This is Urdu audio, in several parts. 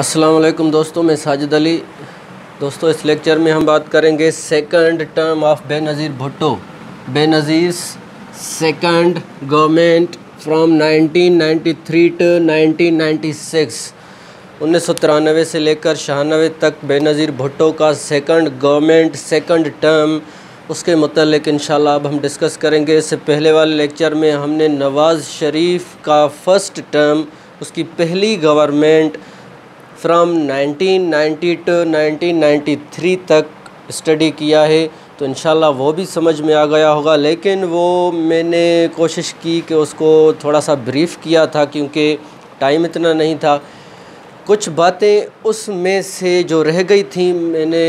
السلام علیکم دوستوں، میں ساجد علی۔ دوستو اس لیکچر میں ہم بات کریں گے second term of Benazir Bhutto Benazir second government from nineteen ninety three to nineteen ninety six انیس سو ترانوے سے لے کر چھیانوے تک بے نظیر بھٹو کا سیکنڈ گورنمنٹ سیکنڈ ٹرم اس کے متعلق انشاءاللہ اب ہم ڈسکس کریں گے۔ اس سے پہلے والے لیکچر میں ہم نے نواز شریف کا فرسٹ ٹرم اس کی پہلی government from nineteen ninety two nineteen ninety three تک اسٹڈی کیا ہے تو انشاءاللہ وہ بھی سمجھ میں آ گیا ہوگا لیکن وہ میں نے کوشش کی کہ اس کو تھوڑا سا بریف کیا تھا کیونکہ ٹائم اتنا نہیں تھا۔ کچھ باتیں اس میں سے جو رہ گئی تھیں میں نے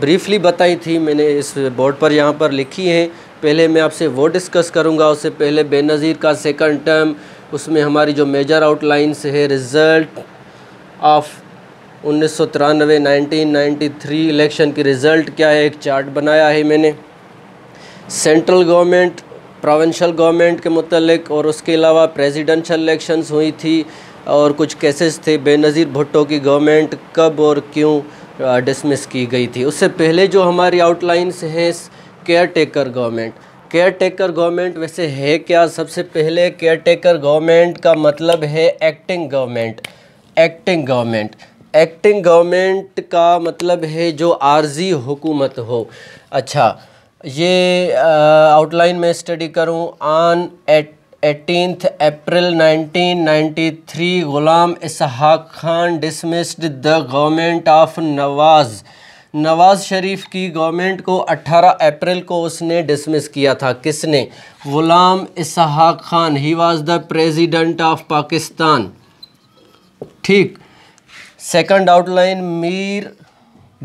بریفلی بتائی تھی میں نے اس بورڈ پر یہاں پر لکھی ہیں۔ پہلے میں آپ سے وہ ڈسکس کروں گا، اس سے پہلے بے نظیر کا سیکنڈ ٹرم، اس میں ہماری جو میجر آؤٹ لائنس ہے رزلٹ آف انیس سو ترانوے، نائنٹین نائنٹی تھری، الیکشن کی رزلٹ کیا ہے؟ ایک چارٹ بنایا ہے میں نے۔ سینٹرل گورنمنٹ، پروونشل گورنمنٹ کے متعلق، اور اس کے علاوہ پریزیڈنشل الیکشنز ہوئی تھی، اور کچھ کیسز تھے۔ بے نظیر بھٹو کی گورنمنٹ کب اور کیوں ڈسمس کی گئی تھی۔ اس سے پہلے جو ہماری آؤٹ لائنس ہے caretaker government caretaker government ویسے ہے کیا؟ سب سے پہلے کیئر ٹیکر گورنمنٹ کا مطلب ہے acting government acting government acting government کا مطلب ہے جو عارضی حکومت ہو۔ اچھا یہ آؤٹ لائن میں اسٹڈی کروں۔ On eighteenth April nineteen ninety three Ghulam Ishaq Khan dismissed the government of Nawaz Nawaz Sharif کی گورنمنٹ کو اٹھارہ اپریل کو اس نے ڈسمس کیا تھا۔ کس نے؟ Ghulam Ishaq Khan he was the president of Pakistan ٹھیک۔ Second outline, Mir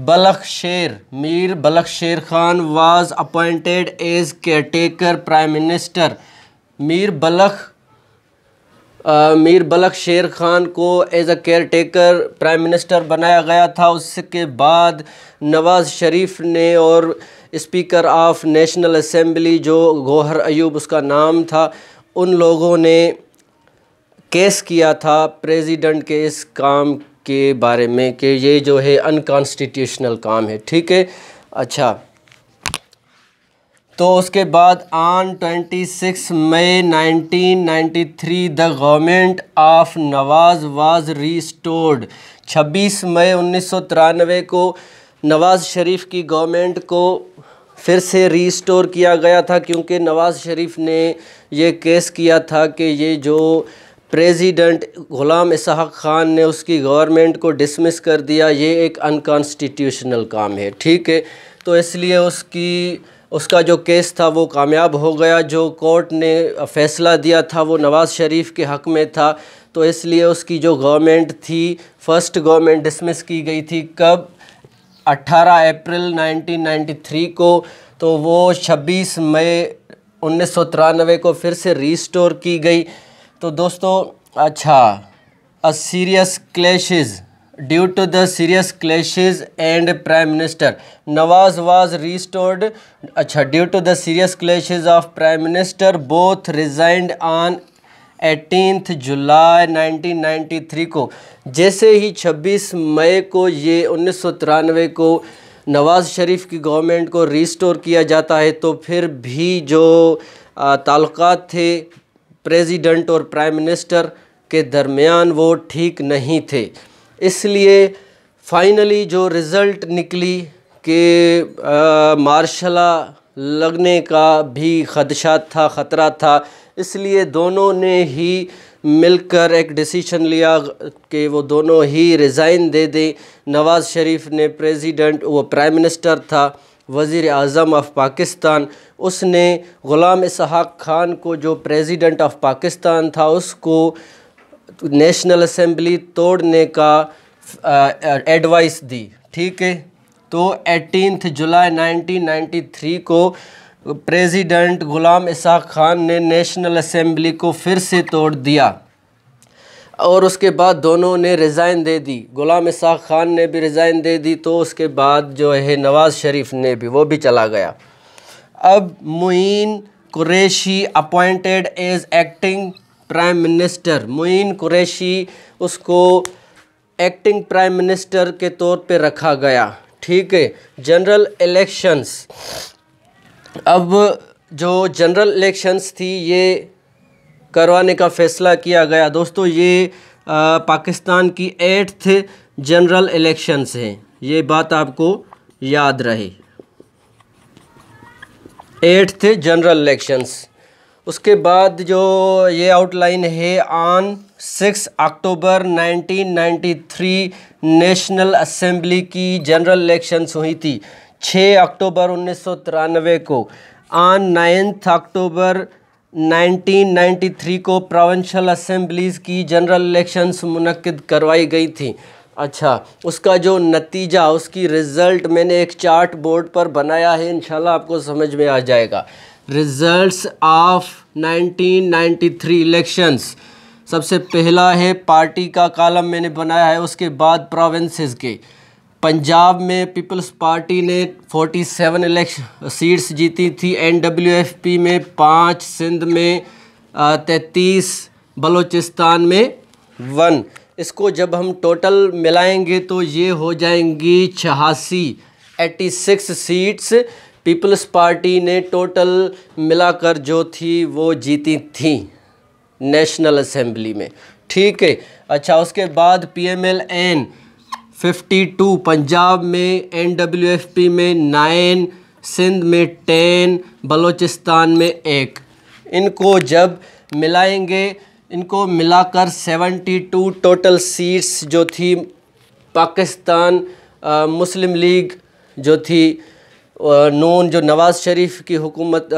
Balakh Sher Mir Balakh Sher Khan was appointed as caretaker, prime minister. Mir Balakh Mir Balakh Sher Khan کو as a caretaker, prime minister بنایا گیا تھا۔ اس کے بعد نواز شریف نے اور اسپیکر آف نیشنل اسمبلی جو گوہر ایوب اس کا نام تھا، ان لوگوں نے کیس کیا تھا پریزیڈنٹ کے اس کام کے بارے میں کہ یہ جو ہے انکانسٹیٹیوشنل کام ہے، ٹھیک ہے؟ اچھا۔ تو اس کے بعد on twenty six May nineteen ninety three the government of Nawaz was restored چھبیس مئی انیس سو ترانوے کو نواز شریف کی گورنمنٹ کو پھر سے ریسٹور کیا گیا تھا، کیونکہ نواز شریف نے یہ کیس کیا تھا کہ یہ جو پریزیڈنٹ غلام اسحاق خان نے اس کی گورنمنٹ کو ڈسمس کر دیا، یہ ایک انکانسٹیٹیوشنل کام ہے، ٹھیک ہے؟ تو اس لیے اس کی، اس کا جو کیس تھا وہ کامیاب ہو گیا، جو کورٹ نے فیصلہ دیا تھا وہ نواز شریف کے حق میں تھا۔ تو اس لیے اس کی جو گورنمنٹ تھی فرسٹ گورنمنٹ ڈسمس کی گئی تھی کب؟ اٹھارہ اپریل نائنٹین نائنٹی تھری کو۔ تو وہ چھبیس مئی انیس سو ترانوے کو پھر سے ریسٹور کی گئی۔ تو دوستو اچھا serious clashes due to the serious clashes and prime minister Nawaz was restored اچھا due to the serious clashes of prime minister both resigned on eighteenth July nineteen ninety three کو۔ جیسے ہی چھبیس مئی کو یہ انیس سو ترانوے کو نواز شریف کی گورنمنٹ کو ریسٹور کیا جاتا ہے، تو پھر بھی جو تعلقات تھے پریزیڈنٹ اور پرائم منسٹر کے درمیان وہ ٹھیک نہیں تھے۔ اس لیے فائنلی جو رزلٹ نکلی کہ مارشلہ لگنے کا بھی خدشات تھا، خطرہ تھا۔ اس لیے دونوں نے ہی مل کر ایک ڈیسیشن لیا کہ وہ دونوں ہی ریزائن دے دیں۔ نواز شریف نے پریزیڈنٹ وہ پرائم منسٹر تھا۔ وزیر اعظم آف پاکستان، اس نے غلام اسحاق خان کو جو پریزیڈنٹ آف پاکستان تھا، اس کو نیشنل اسمبلی توڑنے کا ایڈوائس دی، ٹھیک ہے؟ تو eighteenth July nineteen ninety three کو پریزیڈنٹ غلام اسحاق خان نے نیشنل اسمبلی کو پھر سے توڑ دیا۔ اور اس کے بعد دونوں نے ریزائن دے دی۔ غلام اسحاق خان نے بھی ریزائن دے دی تو اس کے بعد جو ہے نواز شریف نے بھی وہ بھی چلا گیا۔ اب Moeen Qureshi appointed as acting prime minister Moeen Qureshi اس کو ایکٹنگ پرائم منسٹر کے طور پہ رکھا گیا۔ ٹھیک ہے جنرل الیکشنز اب جو جنرل الیکشنز تھی، یہ کروانے کا فیصلہ کیا گیا۔ دوستو، یہ پاکستان کی ایٹتھ جنرل الیکشنز ہیں۔ یہ بات آپ کو یاد رہے۔ Eighth general elections. اس کے بعد جو یہ آؤٹ لائن ہے، on six October nineteen ninety three national assembly کی جنرل الیکشنز ہوئی تھی۔ چھ اکتوبر انیس سو ترانوے کو۔ On ninth October nineteen ninety three کو پروونشل اسمبلیز کی جنرل الیکشنز منعقد کروائی گئی تھیں۔ اچھا اس کا جو نتیجہ، اس کی رزلٹ میں نے ایک چارٹ بورڈ پر بنایا ہے، انشاءاللہ آپ کو سمجھ میں آ جائے گا۔ Results of nineteen ninety three elections سب سے پہلا ہے، پارٹی کا کالم میں نے بنایا ہے، اس کے بعد پروونسز کے۔ پنجاب میں پیپلز پارٹی نے فورٹی سیون الیکشن سیٹس جیتی تھی این ڈبلیو ایف پی میں پانچ، سندھ میں تینتیس، بلوچستان میں ون۔ اس کو جب ہم ٹوٹل ملائیں گے تو یہ ہو جائیں گی چھہاسی eighty six seats Peoples Party نے ٹوٹل ملا کر جو تھی وہ جیتی تھیں نیشنل اسمبلی میں۔ ٹھیک ہے۔ اچھا اس کے بعد P M L N fifty two, Punjab میں این ڈبلیو ایف پی میں نائن، سندھ میں ٹین، بلوچستان میں ایک۔ ان کو جب ملائیں گے، ان کو ملا کر سیونٹی ٹو ٹوٹل سیٹس جو تھی پاکستان مسلم لیگ جو تھی نون، جو نواز شریف کی حکومت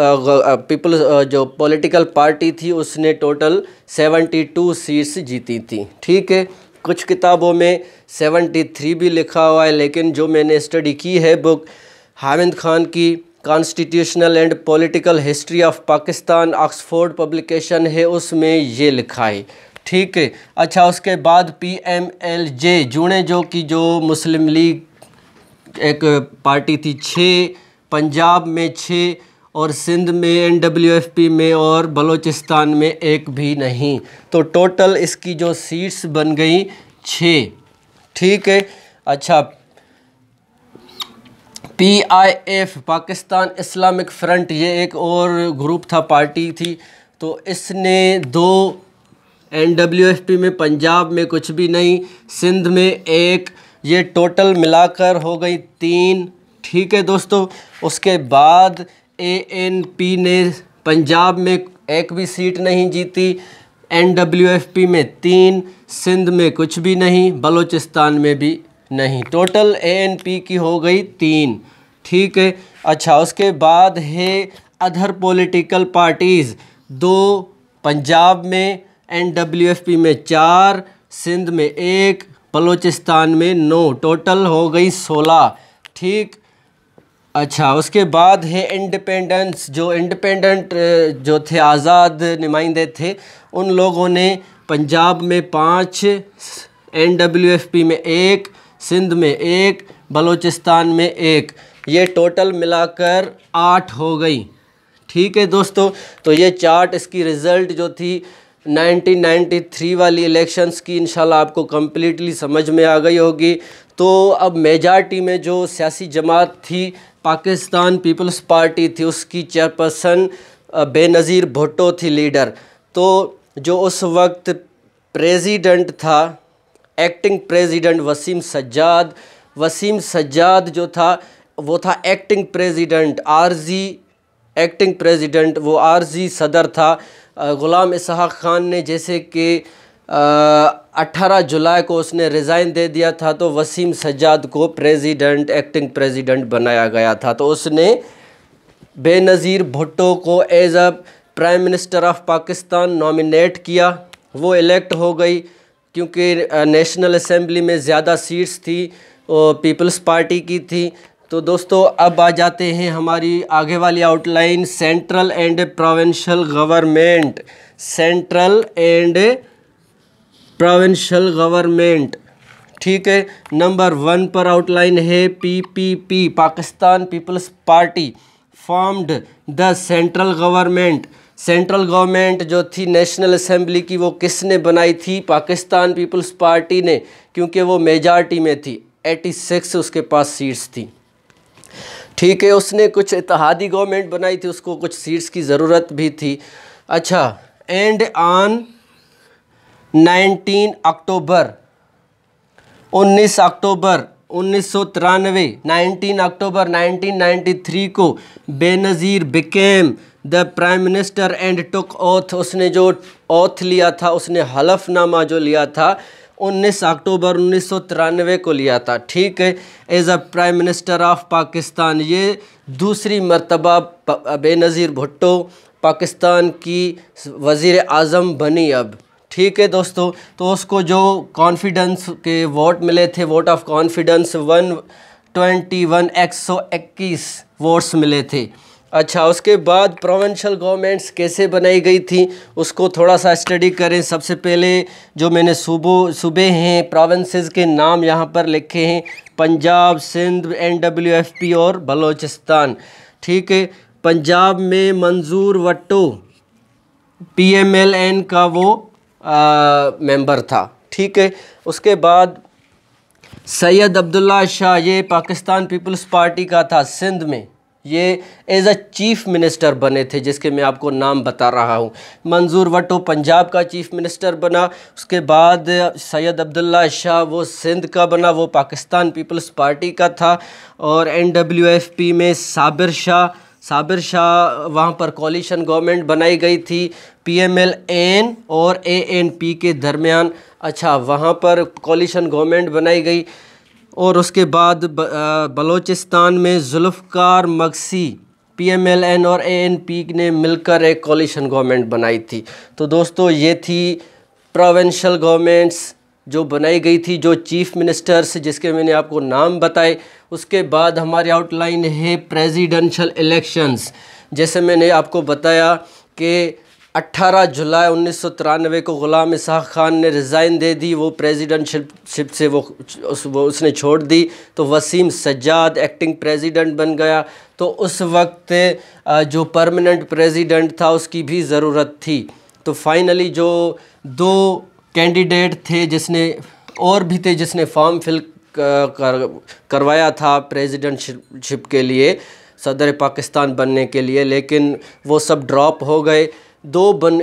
پیپل جو پولیٹیکل پارٹی تھی، اس نے ٹوٹل سیونٹی ٹو سیٹس جیتی تھیں ٹھیک ہے؟ کچھ کتابوں میں سیونٹی تھری بھی لکھا ہوا ہے، لیکن جو میں نے اسٹڈی کی ہے بک، حامد خان کی constitutional and political history of Pakistan Oxford publication ہے، اس میں یہ لکھا ہے۔ ٹھیک ہے۔ اچھا اس کے بعد پی ایم ایل جے جونے جو کی جو مسلم لیگ ایک پارٹی تھی، چھ، پنجاب میں چھ اور سندھ میں این ڈبلیو ایف پی میں اور بلوچستان میں ایک بھی نہیں۔ تو ٹوٹل اس کی جو سیٹس بن گئیں چھ۔ ٹھیک ہے؟ اچھا۔ P I F Pakistan Islamic Front, یہ ایک اور گروپ تھا، پارٹی تھی۔ تو اس نے دو این ڈبلیو ایف پی میں، پنجاب میں کچھ بھی نہیں، سندھ میں ایک۔ یہ ٹوٹل ملا کر ہو گئی تین۔ ٹھیک ہے دوستو؟ اس کے بعد اے این پی نے پنجاب میں ایک بھی سیٹ نہیں جیتی این ڈبلیو ایف پی میں تین، سندھ میں کچھ بھی نہیں، بلوچستان میں بھی نہیں۔ ٹوٹل اے این پی کی ہو گئی تین۔ ٹھیک ہے اچھا اس کے بعد ہے ادھر پولیٹیکل پارٹیز دو، پنجاب میں این ڈبلیو ایف پی میں چار، سندھ میں ایک، بلوچستان میں نو۔ ٹوٹل ہو گئی سولہ۔ ٹھیک۔ اچھا اس کے بعد ہے انڈیپینڈنس جو انڈیپینڈنٹ جو تھے، آزاد نمائندے تھے، ان لوگوں نے پنجاب میں پانچ این ڈبلیو ایف پی میں ایک، سندھ میں ایک، بلوچستان میں ایک، یہ ٹوٹل ملا کر آٹھ ہو گئی۔ ٹھیک ہے دوستو، تو یہ چارٹ اس کی رزلٹ جو تھی نائنٹین نائنٹی تھری والی الیکشنز کی، انشاءاللہ آپ کو کمپلیٹلی سمجھ میں آ گئی ہوگی۔ تو اب میجارٹی میں جو سیاسی جماعت تھی پاکستان پیپلز پارٹی تھی، اس کی چیئرپرسن بے نظیر بھٹو تھی لیڈر۔ تو جو اس وقت پریزیڈنٹ تھا ایکٹنگ پریزیڈنٹ وسیم سجاد وسیم سجاد جو تھا، وہ تھا ایکٹنگ پریزیڈنٹ عارضی ایکٹنگ پریزیڈنٹ وہ عارضی صدر تھا۔ غلام اسحاق خان نے جیسے کہ اٹھارہ جولائی کو اس نے ریزائن دے دیا تھا تو وسیم سجاد کو پریزیڈنٹ ایکٹنگ پریزیڈنٹ بنایا گیا تھا۔ تو اس نے بے نظیر بھٹو کو as a prime minister of Pakistan nominate کیا۔ وہ الیکٹ ہو گئی کیونکہ نیشنل اسمبلی میں زیادہ سیٹس تھی پیپلز پارٹی کی تھی۔ تو دوستو، اب آ جاتے ہیں ہماری آگے والی outline central and provincial government central and provincial government ٹھیک ہے؟ نمبر ون پر آؤٹ لائن ہے P P P, Pakistan Peoples Party formed the central government central government جو تھی نیشنل اسمبلی کی، وہ کس نے بنائی تھی؟ پاکستان پیپلز پارٹی نے، کیونکہ وہ میجارٹی میں تھی۔ ایٹی سکس اس کے پاس سیٹس تھیں ٹھیک ہے، اس نے کچھ اتحادی گورنمنٹ بنائی تھی، اس کو کچھ سیٹس کی ضرورت بھی تھی۔ اچھا اینڈ آن نائنٹین اکٹوبر انیس اکٹوبر انیس سو ترانوے، nineteen October nineteen ninety three کو Benazir became the prime minister and took oath اس نے جو اوتھ لیا تھا، اس نے حلف نامہ جو لیا تھا، انیس اکٹوبر انیس سو ترانوے کو لیا تھا۔ ٹھیک ہے as a prime minister of Pakistan یہ دوسری مرتبہ بے نظیر بھٹو پاکستان کی وزیر اعظم بنی اب۔ ٹھیک ہے دوستو تو اس کو جو کانفیڈنس کے ووٹ ملے تھے vote of confidence one twenty one ایک سو اکیس ووٹس ملے تھے اچھا اس کے بعد پروونشل گورنمنٹس کیسے بنائی گئی تھیں اس کو تھوڑا سا اسٹڈی کریں سب سے پہلے جو میں نے صوبوں صوبے ہیں پروونسز کے نام یہاں پر لکھے ہیں Punjab Sindh N W F P اور بلوچستان ٹھیک ہے پنجاب میں Manzoor Wattoo P M L N کا وہ ممبر تھا، ٹھیک ہے؟ اس کے بعد سید عبداللہ شاہ، یہ پاکستان پیپلز پارٹی کا تھا سندھ میں۔ یہ ایز اے چیف منسٹر بنے تھے، جس کے میں آپ کو نام بتا رہا ہوں۔ منظور وٹو پنجاب کا چیف منسٹر بنا۔ اس کے بعد سید عبداللہ شاہ، وہ سندھ کا بنا، وہ پاکستان پیپلز پارٹی کا تھا۔ اور این ڈبلیو ایف پی میں صابر شاہ صابر شاہ وہاں پر کولیشن گورنمنٹ بنائی گئی تھی پی ایم ایل این اور اے این پی کے درمیان۔ اچھا وہاں پر کولیشن گورنمنٹ بنائی گئی اور اس کے بعد بلوچستان میں Zulfiqar Magsi P M L N اور اے این پی نے مل کر ایک کولیشن گورنمنٹ بنائی تھی۔ تو دوستو، یہ تھی پروونشل گورنمنٹس جو بنائی گئی تھی، جو چیف منسٹرس جس کے میں نے آپ کو نام بتائے۔ اس کے بعد ہماری آؤٹ لائن ہے پریزیڈنشل الیکشنز جیسے میں نے آپ کو بتایا کہ اٹھارہ جولائی انیس سو ترانوے کو غلام اسحاق خان نے ریزائن دے دی، وہ پریزیڈنٹ سے وہ اس نے چھوڑ دی۔ تو وسیم سجاد ایکٹنگ پریزیڈنٹ بن گیا۔ تو اس وقت جو پرمننٹ پریزیڈنٹ تھا، اس کی بھی ضرورت تھی۔ تو فائنلی جو دو کینڈیڈیٹ تھے، جس نے اور بھی تھے، جس نے فارم فل کروایا تھا پریزیڈنٹ شپ کے لیے، صدر پاکستان بننے کے لیے، لیکن وہ سب ڈراپ ہو گئے۔ دو بن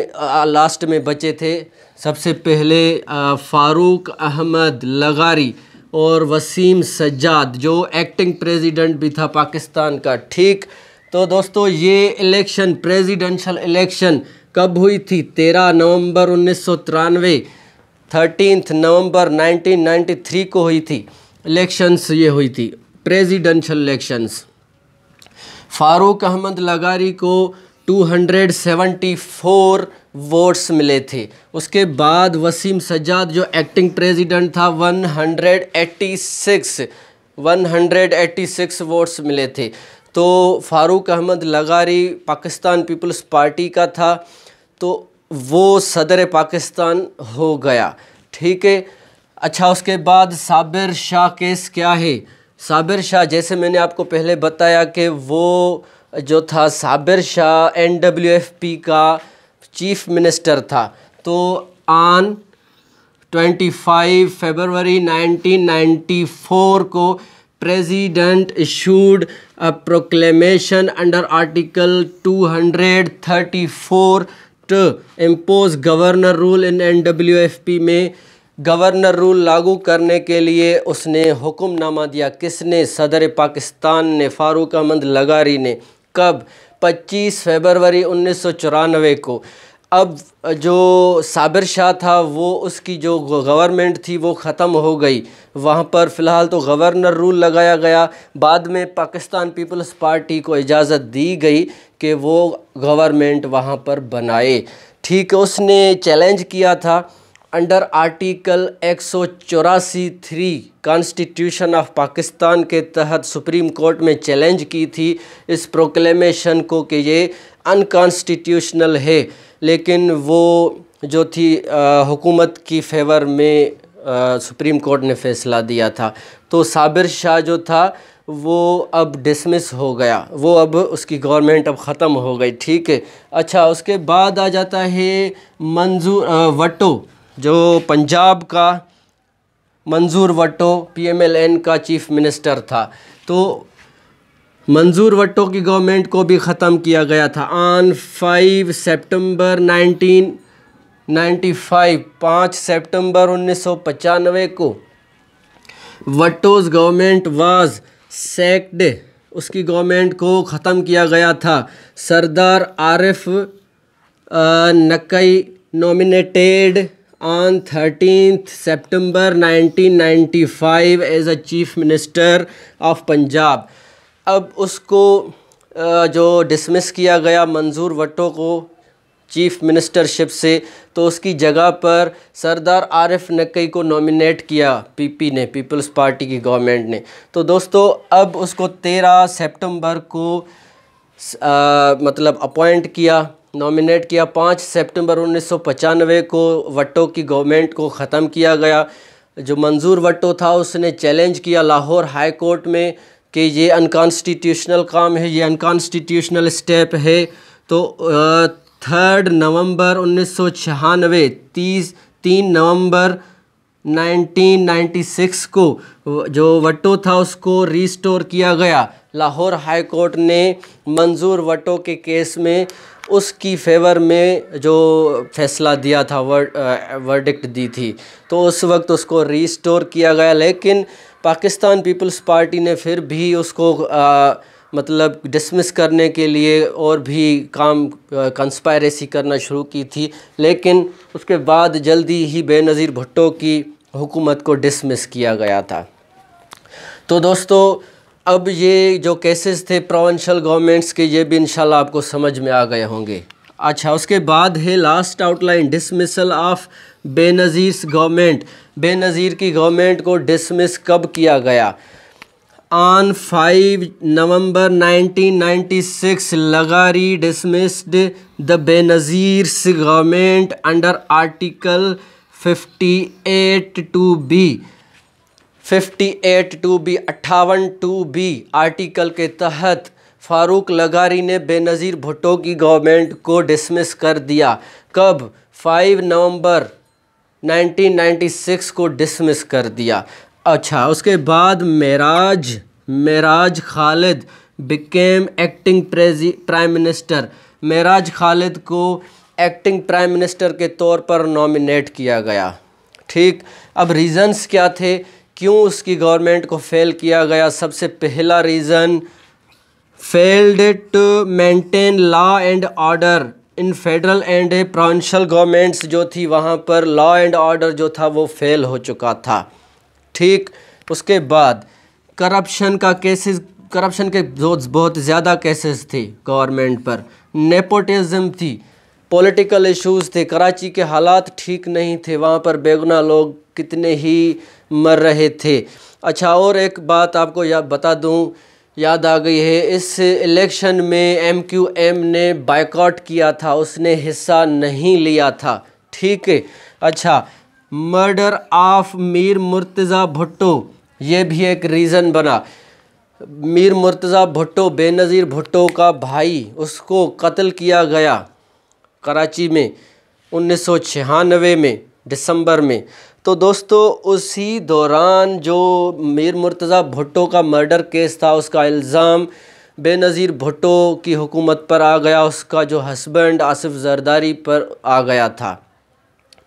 لاسٹ میں بچے تھے۔ سب سے پہلے فاروق احمد لغاری اور وسیم سجاد، جو ایکٹنگ پریزیڈنٹ بھی تھا پاکستان کا۔ ٹھیک۔ تو دوستو، یہ الیکشن پریزیڈنشل الیکشن کب ہوئی تھی؟ تیرہ نومبر انیس سو ترانوے۔ Thirteenth November nineteen ninety three کو ہوئی تھی۔ الیکشنز یہ ہوئی تھی۔ Presidential elections. فاروق احمد لگاری کو two hundred seventy four votes ملے تھے۔ اس کے بعد وسیم سجاد جو ایکٹنگ پریزیڈنٹ تھا، one hundred eighty six, one hundred eighty six votes ملے تھے۔ تو فاروق احمد لغاری پاکستان پیپلز پارٹی کا تھا۔ تو وہ صدر پاکستان ہو گیا۔ ٹھیک ہے۔ اچھا اس کے بعد صابر شاہ کیس کیا ہے؟ صابر شاہ، جیسے میں نے آپ کو پہلے بتایا کہ وہ جو تھا، Sabir Shah N W F P کا چیف منسٹر تھا۔ تو on twenty five February nineteen ninety four کو president issued proclamation under article two hundred thirty four to impose governor rule in N W F P میں گورنر رول لاگو کرنے کے لیے اس نے حکم نامہ دیا۔ کس نے؟ صدر پاکستان نے، فاروق احمد لگاری نے۔ کب؟ پچیس فیبروری انیس سو چورانوے کو۔ اب جو صابر شاہ تھا، وہ اس کی جو گورنمنٹ تھی، وہ ختم ہو گئی۔ وہاں پر فی الحال تو گورنر رول لگایا گیا۔ بعد میں پاکستان پیپلز پارٹی کو اجازت دی گئی کہ وہ گورنمنٹ وہاں پر بنائے۔ ٹھیک، اس نے چیلنج کیا تھا۔ انڈر آرٹیکل ایک سو چوراسی تھری کانسٹیٹیوشن آف پاکستان کے تحت سپریم کورٹ میں چیلنج کی تھی۔ اس پروکلیمیشن کو کہ یہ انکانسٹیٹیوشنل ہے۔ لیکن وہ جو تھی حکومت کی فیور میں سپریم کورٹ نے فیصلہ دیا تھا۔ تو صابر شاہ جو تھا، وہ اب ڈسمس ہو گیا۔ وہ اب اس کی گورنمنٹ اب ختم ہو گئی، ٹھیک ہے۔ اچھا اس کے بعد آ جاتا ہے منظور وٹو، جو پنجاب کا Manzoor Wattoo P M L N کا چیف منسٹر تھا۔ تو منظور وٹو کی گورنمنٹ کو بھی ختم کیا گیا تھا۔ On five September nineteen ninety five, پانچ سپٹمبر انیس سو پچانوے کو وٹوز گورنمنٹ واز سیکڈ اس کی گورنمنٹ کو ختم کیا گیا تھا۔ Sardar Arif Naqi nominated on thirteenth September nineteen ninety five as a chief minister of Punjab. اب اس کو جو ڈسمس کیا گیا منظور وٹو کو چیف منسٹرشپ سے، تو اس کی جگہ پر سردار عارف نقی کو نومینیٹ کیا پی پی نے پیپلز پارٹی کی گورنمنٹ نے۔ تو دوستو، اب اس کو تیرہ سپٹمبر کو مطلب اپوائنٹ کیا نومینیٹ کیا۔ پانچ سپٹمبر انیس سو پچانوے کو وٹو کی گورنمنٹ کو ختم کیا گیا۔ جو منظور وٹو تھا، اس نے چیلنج کیا لاہور ہائی کورٹ میں۔ کہ یہ انکانسٹیٹیوشنل کام ہے، یہ انکانسٹیٹیوشنل اسٹیپ ہے۔ تو تھرڈ نومبر انیس سو چھیانوے، تیس، تین نومبر نائنٹین نائنٹی سکس کو جو وٹو تھا، اس کو ریسٹور کیا گیا۔ لاہور ہائی کورٹ نے منظور وٹو کے کیس میں اس کی فیور میں جو فیصلہ دیا تھا ورڈکٹ دی تھی۔ تو اس وقت اس کو ریسٹور کیا گیا۔ لیکن پاکستان پیپلز پارٹی نے پھر بھی اس کو مطلب ڈسمس کرنے کے لیے اور بھی کام کنسپائریسی کرنا شروع کی تھی، لیکن اس کے بعد جلدی ہی بے نظیر بھٹو کی حکومت کو ڈسمس کیا گیا تھا۔ تو دوستو، اب یہ جو کیسز تھے پروونشل گورنمنٹس کے، یہ بھی انشاءاللہ آپ کو سمجھ میں آ گئے ہوں گے۔ اچھا اس کے بعد ہے last outline dismissal of Benazir government بے نظیر کی گورنمنٹ کو ڈسمس کب کیا گیا؟ On five November nineteen ninety six لگاری dismissed the Benazir's government under article fifty eight two B fifty eight two B اٹھاون ٹو بی آرٹیکل کے تحت فاروق لگاری نے بے نظیر بھٹو کی گورنمنٹ کو ڈسمس کر دیا۔ کب؟ Five November nineteen ninety six کو ڈسمس کر دیا۔ اچھا اس کے بعد Meraj Meraj Khalid became acting prime minister Meraj Khalid کو ایکٹنگ پرائم منسٹر کے طور پر نومینیٹ کیا گیا۔ ٹھیک، اب ریزنز کیا تھے؟ کیوں اس کی گورنمنٹ کو فیل کیا گیا؟ سب سے پہلا reason failed to maintain law and order in federal and provincial governments جو تھی، وہاں پر لا اینڈ آرڈر جو تھا، وہ فیل ہو چکا تھا۔ ٹھیک، اس کے بعد کرپشن کا کیسز کرپشن کے بہت زیادہ کیسز تھے گورنمنٹ پر۔ نیپوٹزم تھی پولیٹیکل ایشوز تھے۔ کراچی کے حالات ٹھیک نہیں تھے۔ وہاں پر بیگنا لوگ کتنے ہی مر رہے تھے۔ اچھا اور ایک بات آپ کو یا بتا دوں۔ یاد آ گئی ہے، اس الیکشن میں ایم کیو ایم نے بائیکاٹ کیا تھا، اس نے حصہ نہیں لیا تھا۔ ٹھیک ہے۔ اچھا مرڈر آف میر مرتضی بھٹو، یہ بھی ایک ریزن بنا۔ میر مرتضی بھٹو، بے نظیر بھٹو کا بھائی، اس کو قتل کیا گیا۔ کراچی میں، انیس سو چھیانوے میں، دسمبر میں۔ تو دوستو، اسی دوران جو میر مرتضی بھٹو کا مرڈر کیس تھا، اس کا الزام بے نظیر بھٹو کی حکومت پر آ گیا، اس کا جو ہسبینڈ آصف زرداری پر آ گیا تھا۔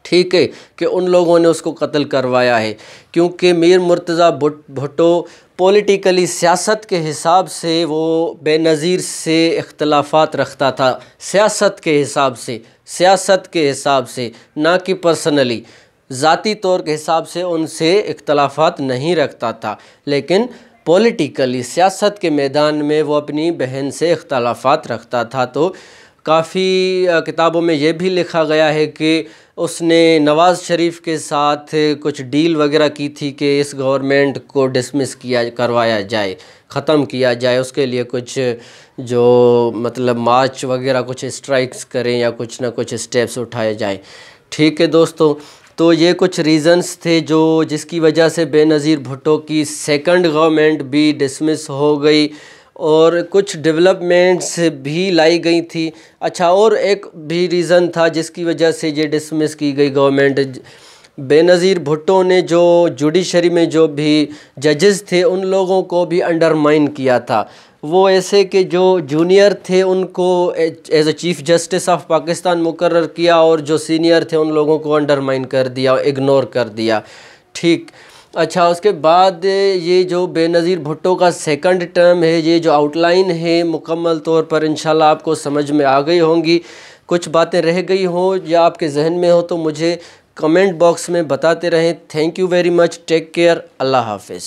ٹھیک ہے کہ ان لوگوں نے اس کو قتل کروایا ہے، کیونکہ میر مرتضی بھٹو پولیٹیکلی سیاست کے حساب سے وہ بے نظیر سے اختلافات رکھتا تھا۔ سیاست کے حساب سے، سیاست کے حساب سے، نہ کہ پرسنلی۔ ذاتی طور کے حساب سے ان سے اختلافات نہیں رکھتا تھا، لیکن پولیٹیکلی سیاست کے میدان میں وہ اپنی بہن سے اختلافات رکھتا تھا۔ تو کافی کتابوں میں یہ بھی لکھا گیا ہے کہ اس نے نواز شریف کے ساتھ کچھ ڈیل وغیرہ کی تھی کہ اس گورنمنٹ کو ڈسمس کیا، کروایا جائے، ختم کیا جائے۔ اس کے لیے کچھ جو مطلب مارچ وغیرہ کچھ اسٹرائکس کریں یا کچھ نہ کچھ اسٹیپس اٹھائے جائیں۔ ٹھیک ہے دوستو تو یہ کچھ ریزنز تھے جو جس کی وجہ سے بے نظیر بھٹو کی سیکنڈ گورنمنٹ بھی ڈسمس ہو گئی اور کچھ ڈیولپمنٹس بھی لائی گئی تھی۔ اچھا اور ایک بھی ریزن تھا جس کی وجہ سے یہ ڈسمس کی گئی گورنمنٹ بے نظیر بھٹو نے جو جوڈیشری میں جو بھی ججز تھے ان لوگوں کو بھی انڈرمائن کیا تھا۔ وہ ایسے کہ جو جونیئر تھے ان کو as a chief justice of Pakistan مقرر کیا اور جو سینئر تھے ان لوگوں کو انڈرمائن کر دیا، اگنور کر دیا۔ ٹھیک۔ اچھا اس کے بعد یہ جو بے نظیر بھٹو کا سیکنڈ ٹرم ہے، یہ جو آؤٹ لائن ہے، مکمل طور پر انشاءاللہ آپ کو سمجھ میں آ گئی ہوں گی۔ کچھ باتیں رہ گئی ہوں یا آپ کے ذہن میں ہو تو مجھے کمنٹ باکس میں بتاتے رہیں. Thank you very much take care اللہ حافظ.